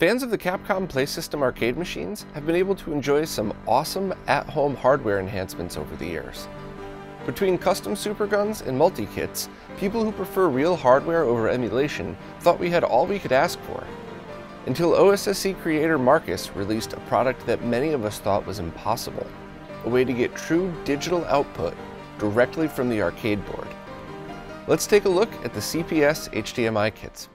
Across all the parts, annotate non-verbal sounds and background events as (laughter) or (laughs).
Fans of the Capcom Play System arcade machines have been able to enjoy some awesome at-home hardware enhancements over the years. Between custom superguns and multi-kits, people who prefer real hardware over emulation thought we had all we could ask for. Until OSSC creator Markus released a product that many of us thought was impossible, a way to get true digital output directly from the arcade board. Let's take a look at the CPS HDMI kits.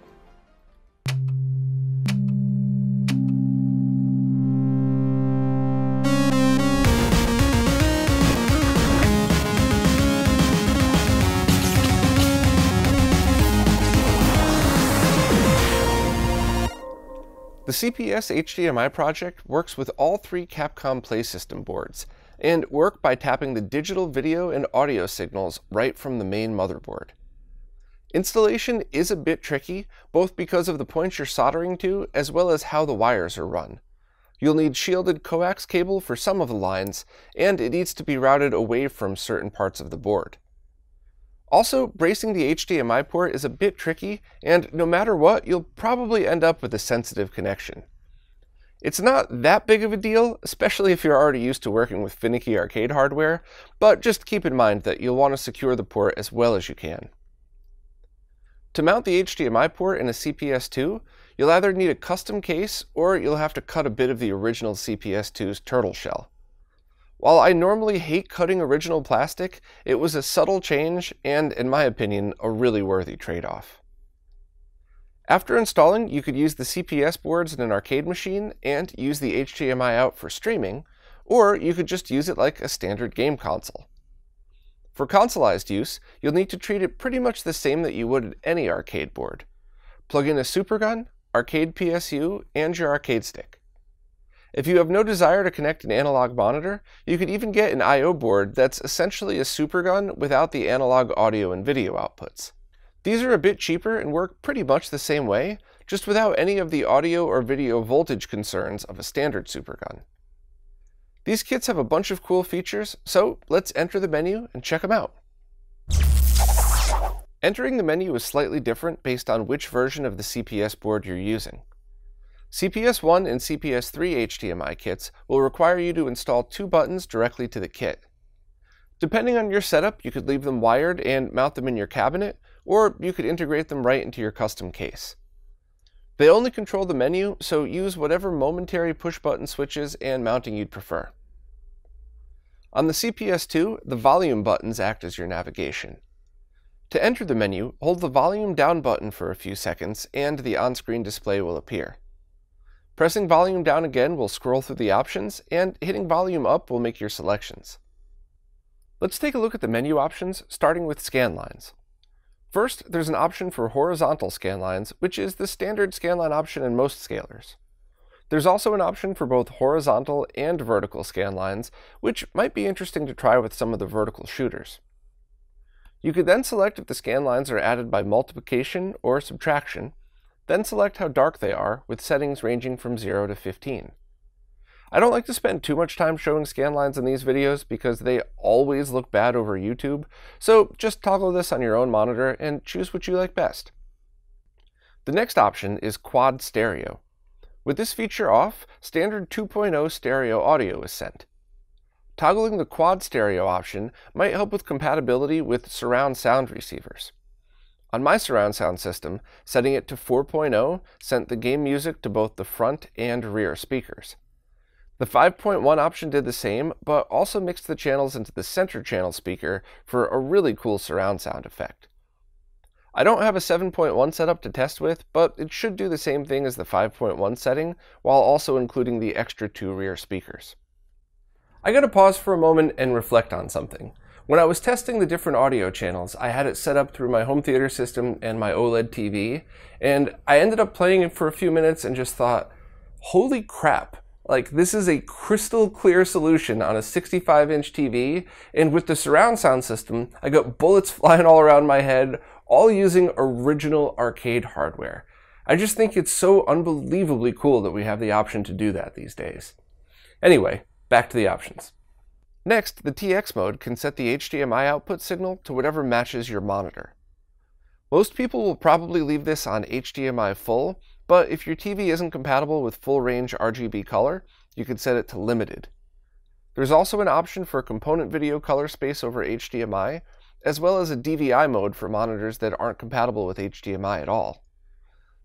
CPS HDMI project works with all three Capcom Play System boards, and work by tapping the digital video and audio signals right from the main motherboard. Installation is a bit tricky, both because of the points you're soldering to, as well as how the wires are run. You'll need shielded coax cable for some of the lines, and it needs to be routed away from certain parts of the board. Also, bracing the HDMI port is a bit tricky, and no matter what, you'll probably end up with a sensitive connection. It's not that big of a deal, especially if you're already used to working with finicky arcade hardware, but just keep in mind that you'll want to secure the port as well as you can. To mount the HDMI port in a CPS2, you'll either need a custom case or you'll have to cut a bit of the original CPS2's turtle shell. While I normally hate cutting original plastic, it was a subtle change and, in my opinion, a really worthy trade-off. After installing, you could use the CPS boards in an arcade machine and use the HDMI out for streaming, or you could just use it like a standard game console. For consoleized use, you'll need to treat it pretty much the same that you would any arcade board. Plug in a supergun, arcade PSU, and your arcade stick. If you have no desire to connect an analog monitor, you could even get an I.O. board that's essentially a supergun without the analog audio and video outputs. These are a bit cheaper and work pretty much the same way, just without any of the audio or video voltage concerns of a standard supergun. These kits have a bunch of cool features, so let's enter the menu and check them out. Entering the menu is slightly different based on which version of the CPS board you're using. CPS1 and CPS3 HDMI kits will require you to install two buttons directly to the kit. Depending on your setup, you could leave them wired and mount them in your cabinet, or you could integrate them right into your custom case. They only control the menu, so use whatever momentary push button switches and mounting you'd prefer. On the CPS2, the volume buttons act as your navigation. To enter the menu, hold the volume down button for a few seconds and the on-screen display will appear. Pressing volume down again will scroll through the options, and hitting volume up will make your selections. Let's take a look at the menu options, starting with scan lines. First, there's an option for horizontal scan lines, which is the standard scanline option in most scalers. There's also an option for both horizontal and vertical scan lines, which might be interesting to try with some of the vertical shooters. You could then select if the scan lines are added by multiplication or subtraction, then select how dark they are, with settings ranging from 0 to 15. I don't like to spend too much time showing scan lines in these videos because they always look bad over YouTube, so just toggle this on your own monitor and choose what you like best. The next option is Quad Stereo. With this feature off, standard 2.0 stereo audio is sent. Toggling the Quad Stereo option might help with compatibility with surround sound receivers. On my surround sound system, setting it to 4.0 sent the game music to both the front and rear speakers. The 5.1 option did the same, but also mixed the channels into the center channel speaker for a really cool surround sound effect. I don't have a 7.1 setup to test with, but it should do the same thing as the 5.1 setting, while also including the extra two rear speakers. I gotta pause for a moment and reflect on something. When I was testing the different audio channels, I had it set up through my home theater system and my OLED TV, and I ended up playing it for a few minutes and just thought, holy crap, like this is a crystal clear solution on a 65 inch TV, and with the surround sound system, I got bullets (laughs) flying all around my head, all using original arcade hardware. I just think it's so unbelievably cool that we have the option to do that these days. Anyway, back to the options. Next, the TX mode can set the HDMI output signal to whatever matches your monitor. Most people will probably leave this on HDMI full, but if your TV isn't compatible with full range RGB color, you could set it to limited. There's also an option for component video color space over HDMI, as well as a DVI mode for monitors that aren't compatible with HDMI at all.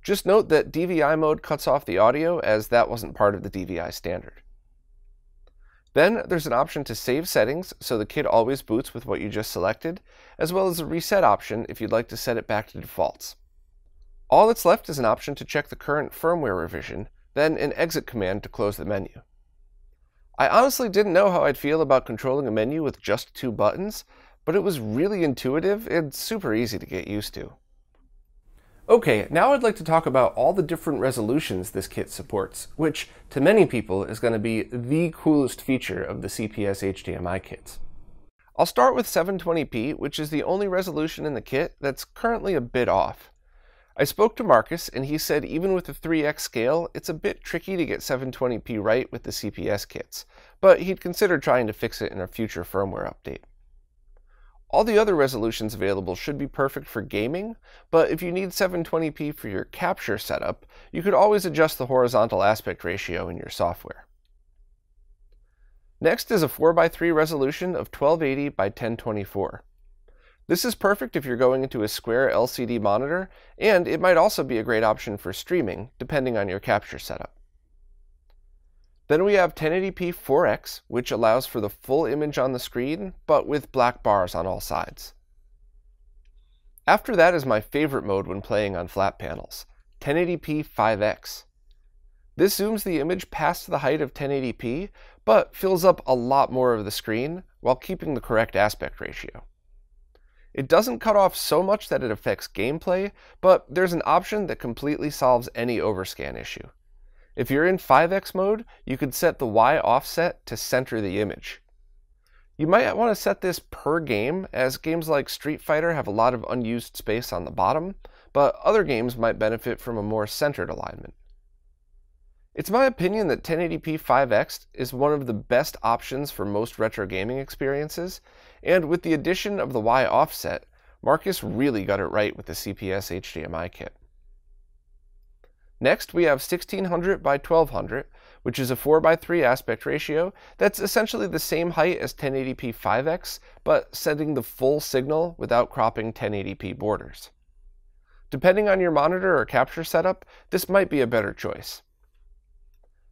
Just note that DVI mode cuts off the audio as that wasn't part of the DVI standard. Then there's an option to save settings so the kit always boots with what you just selected, as well as a reset option if you'd like to set it back to defaults. All that's left is an option to check the current firmware revision, then an exit command to close the menu. I honestly didn't know how I'd feel about controlling a menu with just two buttons, but it was really intuitive and super easy to get used to. Okay, now I'd like to talk about all the different resolutions this kit supports, which to many people is going to be the coolest feature of the CPS HDMI kits. I'll start with 720p, which is the only resolution in the kit that's currently a bit off. I spoke to Markus, and he said even with the 3x scale, it's a bit tricky to get 720p right with the CPS kits, but he'd consider trying to fix it in a future firmware update. All the other resolutions available should be perfect for gaming, but if you need 720p for your capture setup, you could always adjust the horizontal aspect ratio in your software. Next is a 4x3 resolution of 1280 by 1024. This is perfect if you're going into a square LCD monitor, and it might also be a great option for streaming, depending on your capture setup. Then we have 1080p 4x, which allows for the full image on the screen, but with black bars on all sides. After that is my favorite mode when playing on flat panels, 1080p 5x. This zooms the image past the height of 1080p, but fills up a lot more of the screen while keeping the correct aspect ratio. It doesn't cut off so much that it affects gameplay, but there's an option that completely solves any overscan issue. If you're in 5x mode, you could set the Y offset to center the image. You might want to set this per game, as games like Street Fighter have a lot of unused space on the bottom, but other games might benefit from a more centered alignment. It's my opinion that 1080p 5x is one of the best options for most retro gaming experiences, and with the addition of the Y offset, Markus really got it right with the CPS HDMI kit. Next, we have 1600 by 1200, which is a 4 by 3 aspect ratio that's essentially the same height as 1080p 5x, but sending the full signal without cropping 1080p borders. Depending on your monitor or capture setup, this might be a better choice.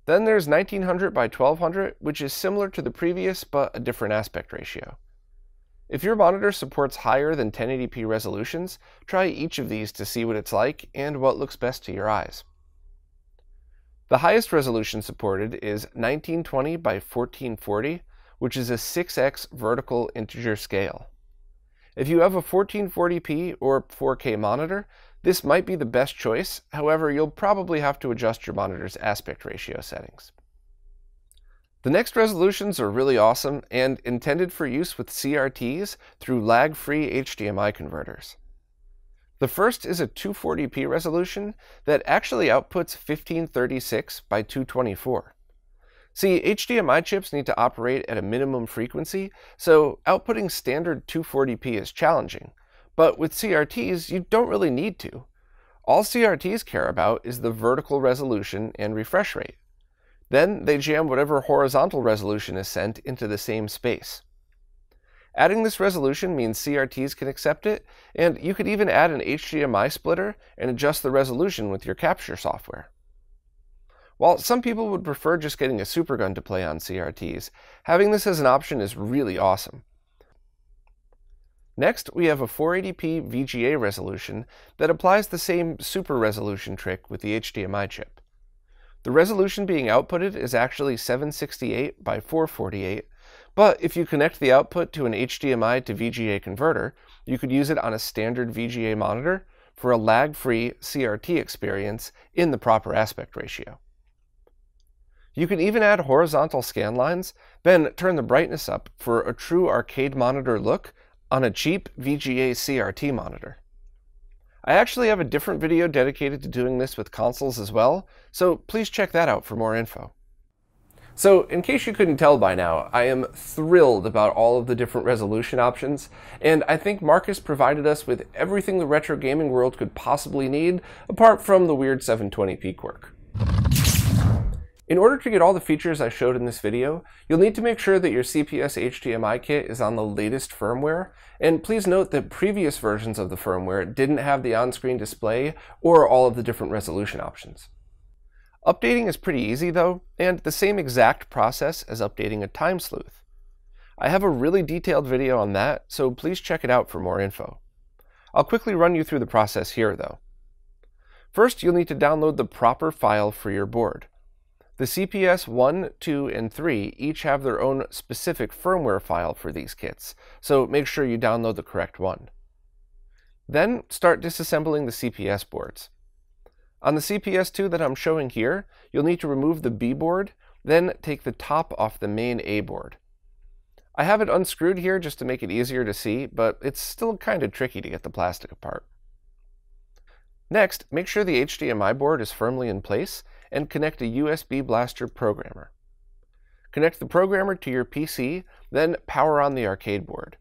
Then there's 1900 by 1200, which is similar to the previous but a different aspect ratio. If your monitor supports higher than 1080p resolutions, try each of these to see what it's like and what looks best to your eyes. The highest resolution supported is 1920 by 1440, which is a 6x vertical integer scale. If you have a 1440p or 4K monitor, this might be the best choice, however, you'll probably have to adjust your monitor's aspect ratio settings. The next resolutions are really awesome and intended for use with CRTs through lag-free HDMI converters. The first is a 240p resolution that actually outputs 1536 by 224. See, HDMI chips need to operate at a minimum frequency, so outputting standard 240p is challenging. But with CRTs, you don't really need to. All CRTs care about is the vertical resolution and refresh rate. Then they jam whatever horizontal resolution is sent into the same space. Adding this resolution means CRTs can accept it, and you could even add an HDMI splitter and adjust the resolution with your capture software. While some people would prefer just getting a supergun to play on CRTs, having this as an option is really awesome. Next, we have a 480p VGA resolution that applies the same super resolution trick with the HDMI chip. The resolution being outputted is actually 768 by 448, but if you connect the output to an HDMI to VGA converter, you could use it on a standard VGA monitor for a lag-free CRT experience in the proper aspect ratio. You can even add horizontal scan lines, then turn the brightness up for a true arcade monitor look on a cheap VGA CRT monitor. I actually have a different video dedicated to doing this with consoles as well, so please check that out for more info. So, in case you couldn't tell by now, I am thrilled about all of the different resolution options, and I think Markus provided us with everything the retro gaming world could possibly need, apart from the weird 720p quirk. In order to get all the features I showed in this video, you'll need to make sure that your CPS HDMI kit is on the latest firmware, and please note that previous versions of the firmware didn't have the on-screen display or all of the different resolution options. Updating is pretty easy though, and the same exact process as updating a time sleuth. I have a really detailed video on that, so please check it out for more info. I'll quickly run you through the process here though. First, you'll need to download the proper file for your board. The CPS 1, 2, and 3 each have their own specific firmware file for these kits, so make sure you download the correct one. Then start disassembling the CPS boards. On the CPS2 that I'm showing here, you'll need to remove the B board, then take the top off the main A board. I have it unscrewed here just to make it easier to see, but it's still kind of tricky to get the plastic apart. Next, make sure the HDMI board is firmly in place and connect a USB Blaster programmer. Connect the programmer to your PC, then power on the arcade board.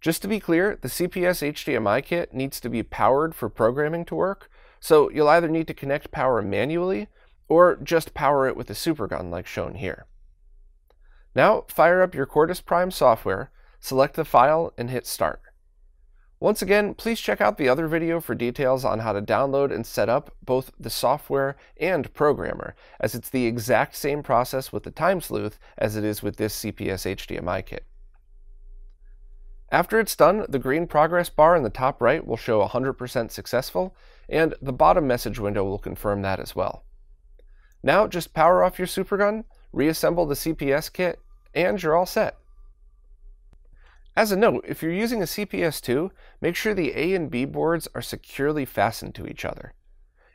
Just to be clear, the CPS HDMI kit needs to be powered for programming to work, so you'll either need to connect power manually or just power it with a supergun like shown here. Now fire up your Quartus Prime software, select the file, and hit start. Once again, please check out the other video for details on how to download and set up both the software and programmer, as it's the exact same process with the Time Sleuth as it is with this CPS HDMI kit. After it's done, the green progress bar in the top right will show 100% successful, and the bottom message window will confirm that as well. Now just power off your supergun, reassemble the CPS kit, and you're all set. As a note, if you're using a CPS2, make sure the A and B boards are securely fastened to each other.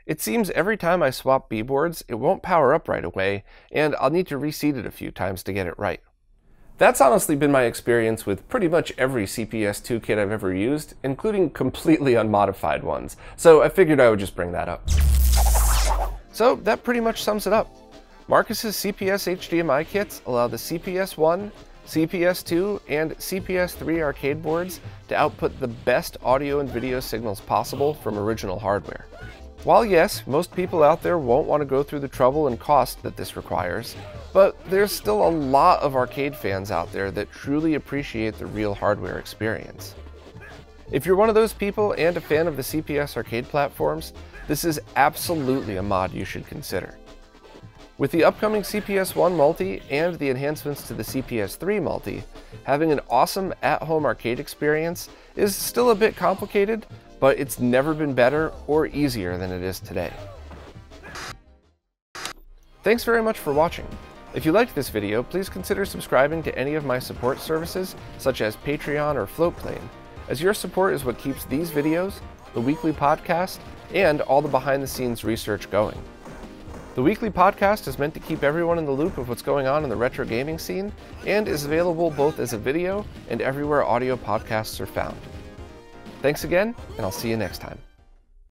It seems every time I swap B boards, it won't power up right away, and I'll need to reseat it a few times to get it right. That's honestly been my experience with pretty much every CPS2 kit I've ever used, including completely unmodified ones, so I figured I would just bring that up. So that pretty much sums it up. Markus's CPS HDMI kits allow the CPS1, CPS2, and CPS3 arcade boards to output the best audio and video signals possible from original hardware. While yes, most people out there won't want to go through the trouble and cost that this requires, but there's still a lot of arcade fans out there that truly appreciate the real hardware experience. If you're one of those people and a fan of the CPS arcade platforms, this is absolutely a mod you should consider. With the upcoming CPS-1 multi and the enhancements to the CPS-3 multi, having an awesome at-home arcade experience is still a bit complicated, but it's never been better or easier than it is today. Thanks very much for watching. If you liked this video, please consider subscribing to any of my support services, such as Patreon or Floatplane, as your support is what keeps these videos, the weekly podcast, and all the behind-the-scenes research going. The weekly podcast is meant to keep everyone in the loop of what's going on in the retro gaming scene, and is available both as a video and everywhere audio podcasts are found. Thanks again, and I'll see you next time.